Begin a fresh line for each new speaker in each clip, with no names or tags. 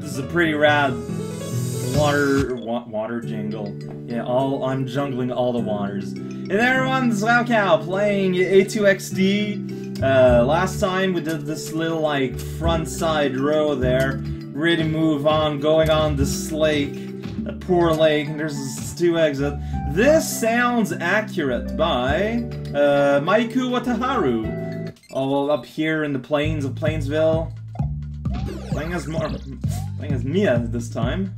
This is a pretty rad water wa water jingle. Yeah, all I'm jungling all the waters. And everyone's Cow playing A2XT. Uh, last time we did this little like front side row there. Ready to move on, going on this lake, a poor lake, and there's two exit. This sounds accurate by uh, Maiku Wotaharu. All up here in the plains of Plainsville. Playing as more, playing as Mia this time.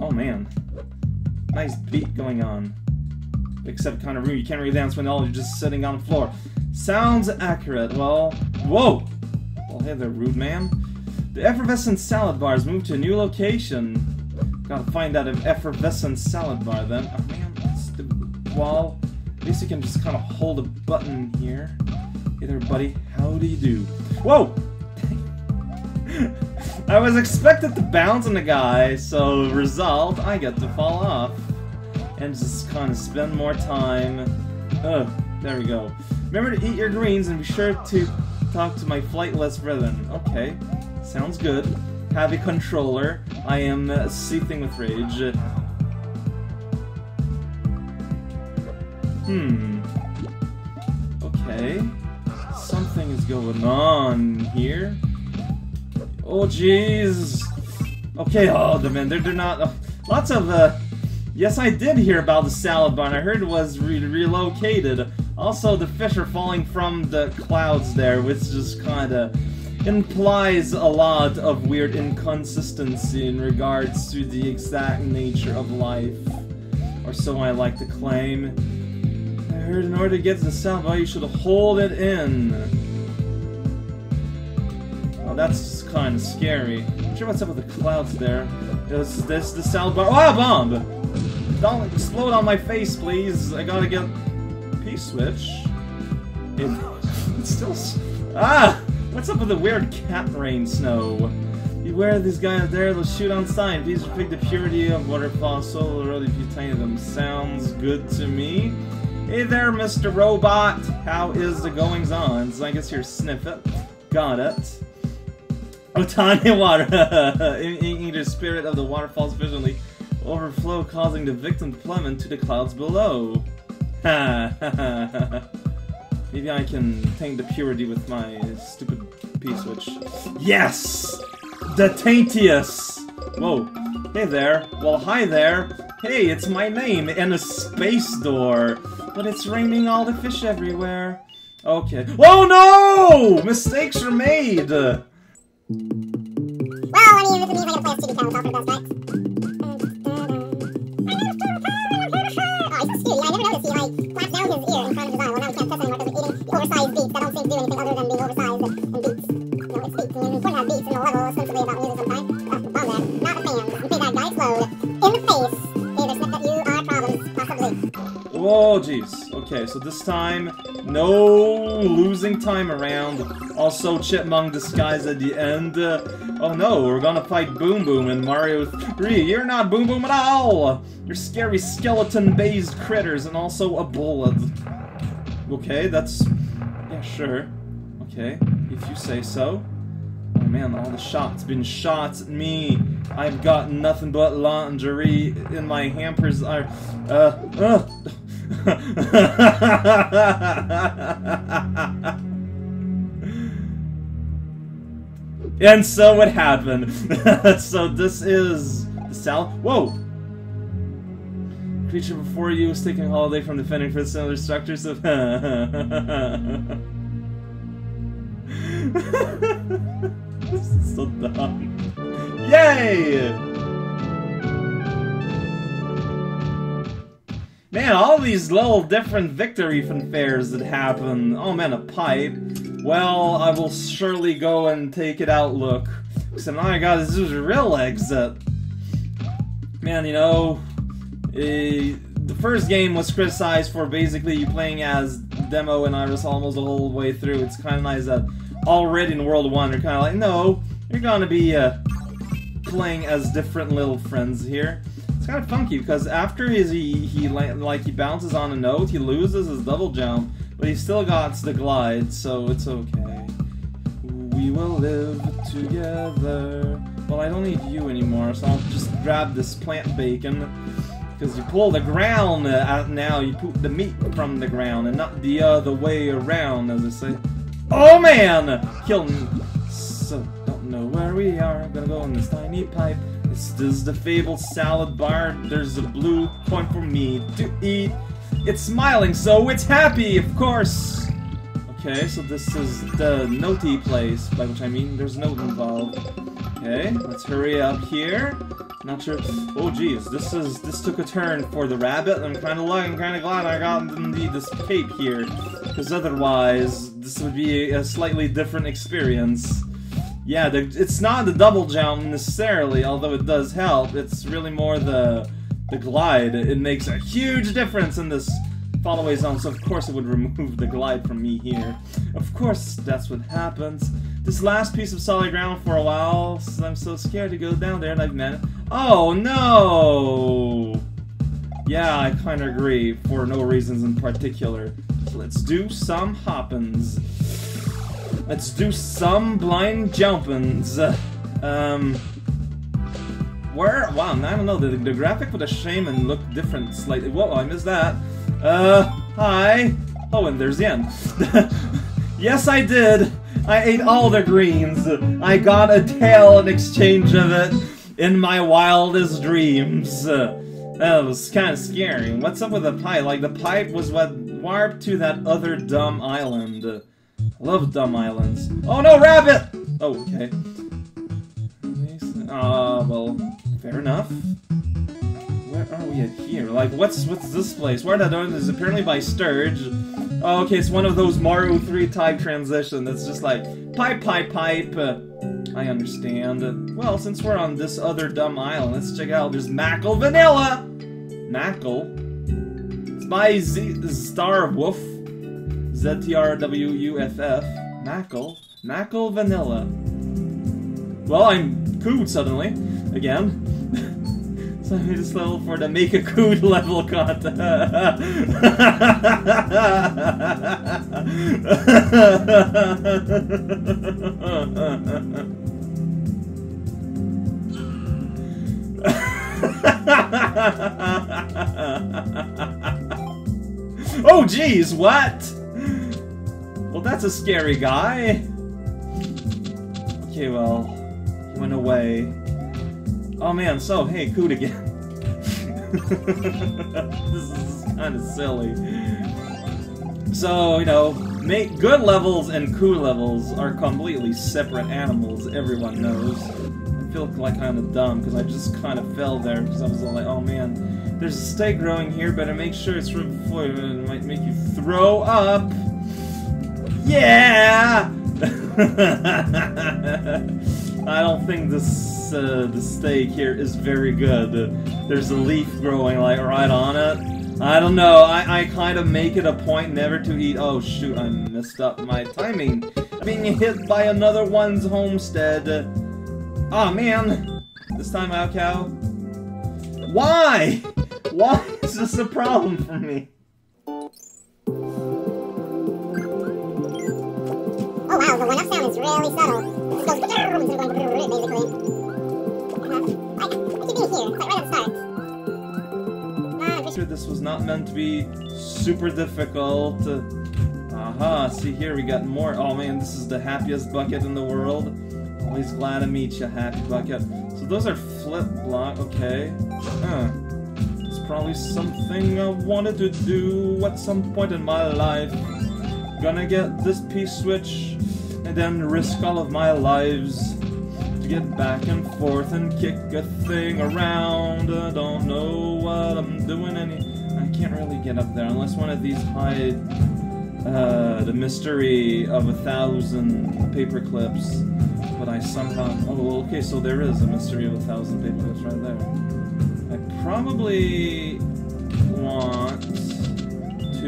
Oh man, nice beat going on. Except kind of rude. You can't really dance when all you're just sitting on the floor. Sounds accurate. Well, whoa. Well, hey there, rude man. The effervescent salad bar has moved to a new location. Gotta find that effervescent salad bar then. Oh man, that's the wall. At least you can just kind of hold a button here. Hey there, buddy. How do you do? Whoa! I was expected to bounce on the guy, so result, I get to fall off. And just kind of spend more time. Ugh, there we go. Remember to eat your greens and be sure to talk to my flightless brethren. Okay, sounds good. Have a controller. I am uh, seething with rage. Hmm. Okay. Something is going on here. Oh, jeez. Okay, oh, the men, they're, they're not... Uh, lots of, uh... Yes, I did hear about the salad barn. I heard it was re relocated. Also, the fish are falling from the clouds there, which just kind of implies a lot of weird inconsistency in regards to the exact nature of life. Or so I like to claim. I heard in order to get to the salad bar, you should hold it in. Oh, that's kind of scary. I'm sure what's up with the clouds there. Is this the salad bar? Oh, a bomb! Don't explode on my face, please. I gotta get P-switch. It, it's still... Ah! What's up with the weird cat rain snow? Beware these guys there, they'll shoot on sign. Please repeat the purity of waterfall so really if you tiny them. Sounds good to me. Hey there, Mr. Robot! How is the goings on? So I guess you're sniff it. Got it. Otani water. In the spirit of the waterfalls visually overflow, causing the victim to plummet to the clouds below. Maybe I can taint the purity with my stupid P-switch. Yes! The Taintius! Whoa. Hey there. Well, hi there. Hey, it's my name and a space door. But it's raining all the fish everywhere. Okay. Oh no! Mistakes are made!
Well, I mean, this means I gotta play a you are problems, possibly.
Oh, jeez. Okay, so this time, no losing time around. Also, Chipmunk disguise at the end. Uh, oh no, we're gonna fight Boom Boom in Mario 3. You're not Boom Boom at all! You're scary skeleton-based critters and also a bullet. Okay, that's yeah, sure. Okay, if you say so. Oh man, all the shots been shots at me. I've got nothing but lingerie in my hampers. Are uh uh. and so it happened. so this is the south. Whoa creature before you was taking a holiday from defending for the similar structures of this is so dumb. Yay! Man, all these little different victory fanfares that happen. Oh man, a pipe. Well, I will surely go and take it out look. So now I got this is a real exit. Man, you know, uh, the first game was criticized for basically you playing as Demo and Iris almost the whole way through. It's kind of nice that already in World 1 they're kind of like, no, you're gonna be uh, playing as different little friends here. Kind of funky because after his, he, he like he bounces on a note, he loses his double jump, but he still got the glide, so it's okay. We will live together. Well, I don't need you anymore, so I'll just grab this plant bacon. Because you pull the ground uh, out now, you put the meat from the ground, and not the other way around, as they say. Oh man! Kill me. So, don't know where we are. I'm Gonna go in this tiny pipe. This is the fabled salad bar. There's a blue coin for me to eat. It's smiling, so it's happy, of course. Okay, so this is the noti place, by which I mean there's note involved. Okay, let's hurry up here. Not sure. Oh, geez, this is this took a turn for the rabbit. I'm kind of lucky. I'm kind of glad I got indeed this cape here, because otherwise this would be a slightly different experience. Yeah, it's not the double jump necessarily, although it does help. It's really more the the glide. It makes a huge difference in this follow zone, so of course it would remove the glide from me here. Of course, that's what happens. This last piece of solid ground for a while, I'm so scared to go down there and I've met Oh no! Yeah, I kinda agree, for no reasons in particular. So let's do some hoppins. Let's do some blind jumpins. Um, where? Wow, I don't know. The, the graphic for the shaman looked different slightly. Whoa, I missed that. Uh, hi. Oh, and there's Yen. yes, I did. I ate all the greens. I got a tail in exchange of it in my wildest dreams. that was kind of scary. What's up with the pipe? Like, the pipe was what warped to that other dumb island. I love dumb islands. Oh no, rabbit! Oh, okay. Uh, well, fair enough. Where are we at here? Like, what's what's this place? Where that is apparently by Sturge. Oh, okay, it's one of those Mario 3 type transition that's just like, pipe, pipe, pipe. Uh, I understand. Well, since we're on this other dumb island, let's check out. There's MAKL Vanilla! MAKL? It's by ztarwuff. Z-T-R-W-U-F-F. MAKL? MAKL Vanilla. Well, I'm cooed suddenly. Again. so I just level for the make a cooed level content. oh geez, what? Well, that's a scary guy. Okay, well, he went away. Oh man, so, hey, Coot again. this is kind of silly. So, you know, make good levels and Coot levels are completely separate animals, everyone knows. I feel like kind of dumb because I just kind of fell there because I was like, oh man, there's a steak growing here, better make sure it's right before it might make you throw up. Yeah! I don't think this uh, the steak here is very good. There's a leaf growing like right on it. I don't know. I, I kind of make it a point never to eat. Oh shoot! I messed up my timing. Being hit by another one's homestead. Ah oh, man! This time out, cow. Why? Why is this a problem for me?
The one-up sound is really subtle. This goes instead of going basically. Uh-huh. I, I keep being here, like right at the start.
This was not meant to be super difficult. Aha, see here, we got more. Oh man, this is the happiest bucket in the world. Always glad to meet you, happy bucket. So those are flip block, okay. Huh. It's probably something I wanted to do at some point in my life. Gonna get this P-switch and then risk all of my lives to get back and forth and kick a thing around. I don't know what I'm doing any. I can't really get up there unless one of these hide uh, the mystery of a thousand paper clips. But I somehow. Oh, okay, so there is a mystery of a thousand paper clips right there. I probably want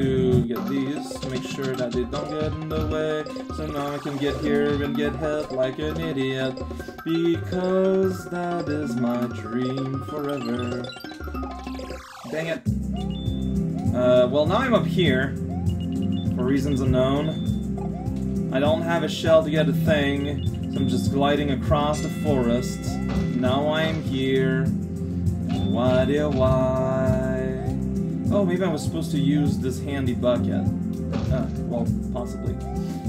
to get these make sure that they don't get in the way so now I can get here and get hit like an idiot because that is my dream forever. Dang it. Uh, well now I'm up here for reasons unknown. I don't have a shell to get a thing, So I'm just gliding across the forest. Now I'm here. Why dear why? Oh, maybe I was supposed to use this handy bucket. Uh, well, possibly.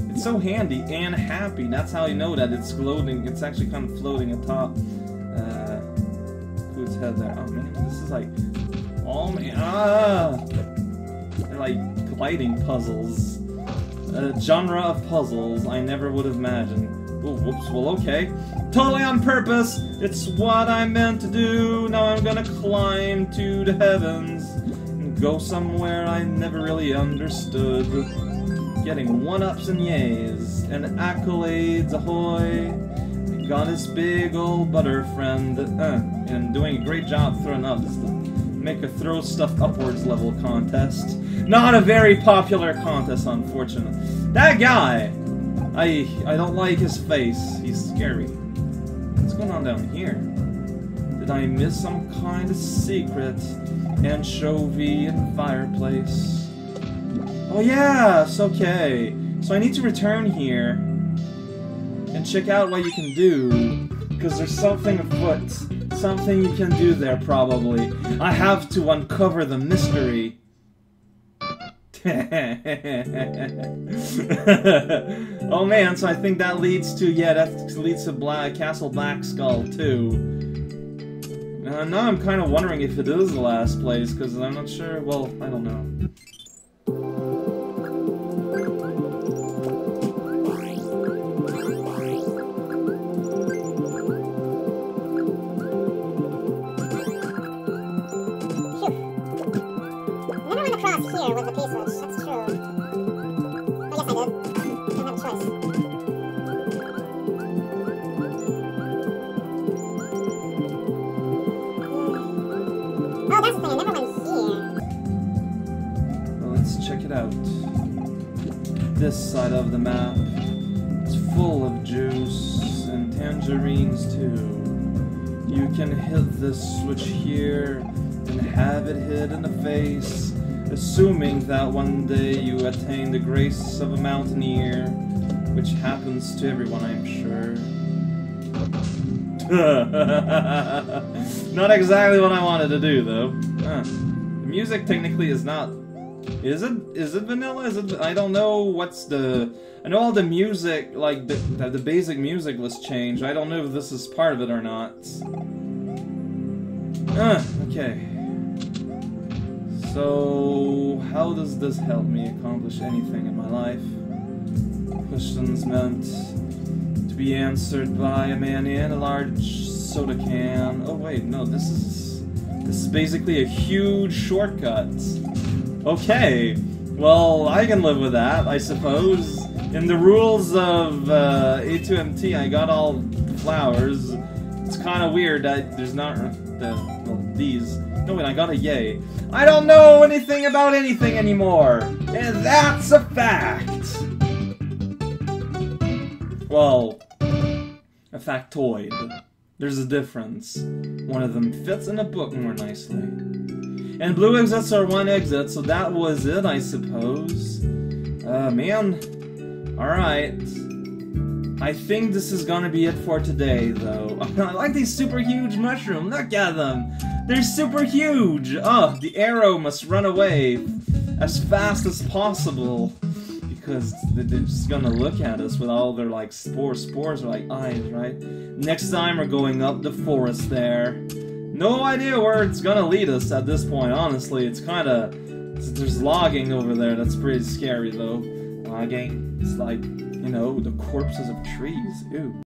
It's so handy and happy. That's how you know that it's floating. It's actually kind of floating atop uh, head there. Oh man, this is like, oh man, ah, They're like gliding puzzles. A genre of puzzles I never would have imagined. Oh, whoops. Well, okay. Totally on purpose. It's what I meant to do. Now I'm gonna climb to the heavens go somewhere I never really understood. Getting one-ups and yays and accolades ahoy. Got his big old butter friend, uh, and doing a great job throwing up. This make a throw stuff upwards level contest. Not a very popular contest, unfortunately. That guy, I I don't like his face. He's scary. What's going on down here? Did I miss some kind of secret anchovy and fireplace? Oh yes, okay. So I need to return here and check out what you can do because there's something afoot. Something you can do there, probably. I have to uncover the mystery. oh man, so I think that leads to, yeah, that leads to Black, Castle Black Skull too. Uh, now I'm kind of wondering if it is the last place, because I'm not sure, well, I don't know. This side of the map It's full of juice and tangerines too. You can hit this switch here and have it hit in the face, assuming that one day you attain the grace of a mountaineer, which happens to everyone, I'm sure. Not exactly what I wanted to do, though. Huh. The music technically is not. Is it? Is it vanilla? Is it? I don't know what's the. I know all the music, like the the, basic music was changed. I don't know if this is part of it or not. Ah, okay. So, how does this help me accomplish anything in my life? Questions meant to be answered by a man in a large soda can. Oh wait, no, this is this is basically a huge shortcut. Okay, well I can live with that, I suppose. In the rules of uh, A2MT, I got all flowers. It's kind of weird that there's not the well these. No wait, I got a yay. I don't know anything about anything anymore, and that's a fact. Well, a factoid. There's a difference. One of them fits in a book more nicely. And blue exits are one exit, so that was it, I suppose. Uh, man. Alright. I think this is gonna be it for today, though. I like these super huge mushrooms. Look at them. They're super huge. Oh, the arrow must run away as fast as possible because they're just gonna look at us with all their like spore spores are like eyes, right? Next time we're going up the forest there. No idea where it's gonna lead us at this point. Honestly, it's kind of there's logging over there. That's pretty scary though. Logging. It's like you know the corpses of trees. Ew.